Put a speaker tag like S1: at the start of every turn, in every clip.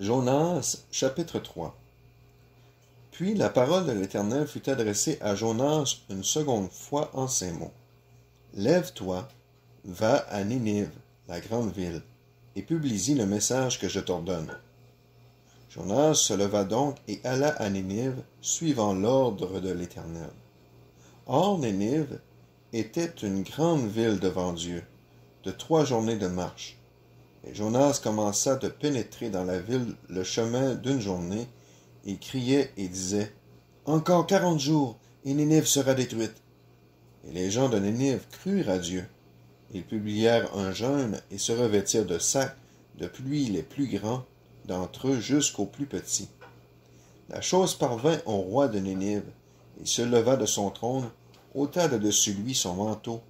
S1: Jonas chapitre 3 Puis la parole de l'Éternel fut adressée à Jonas une seconde fois en ces mots. Lève-toi, va à Ninive, la grande ville, et publie le message que je t'ordonne. Jonas se leva donc et alla à Ninive, suivant l'ordre de l'Éternel. Or Ninive était une grande ville devant Dieu, de trois journées de marche Jonas commença de pénétrer dans la ville le chemin d'une journée, et criait et disait Encore quarante jours, et Nénive sera détruite. Et les gens de Nénive crurent à Dieu. Ils publièrent un jeûne et se revêtirent de sacs, depuis les plus grands d'entre eux jusqu'aux plus petits. La chose parvint au roi de Nénive. Il se leva de son trône, ôta de dessus lui son manteau,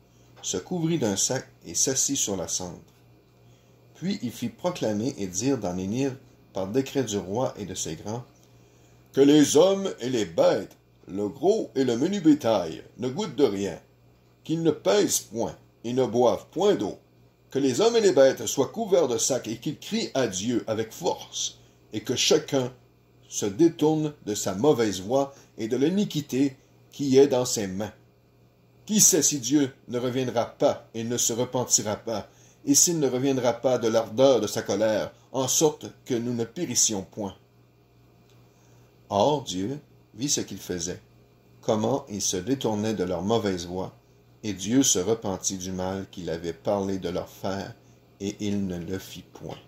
S1: se couvrit d'un sac et s'assit sur la cendre. Il fit proclamer et dire dans Nénive, par décret du roi et de ses grands, que les hommes et les bêtes, le gros et le menu bétail, ne goûtent de rien, qu'ils ne pèsent point et ne boivent point d'eau, que les hommes et les bêtes soient couverts de sacs et qu'ils crient à Dieu avec force, et que chacun se détourne de sa mauvaise voie et de l'iniquité qui est dans ses mains. Qui sait si Dieu ne reviendra pas et ne se repentira pas et s'il ne reviendra pas de l'ardeur de sa colère, en sorte que nous ne périssions point. Or Dieu vit ce qu'ils faisaient, comment ils se détournaient de leur mauvaise voie, et Dieu se repentit du mal qu'il avait parlé de leur faire, et il ne le fit point.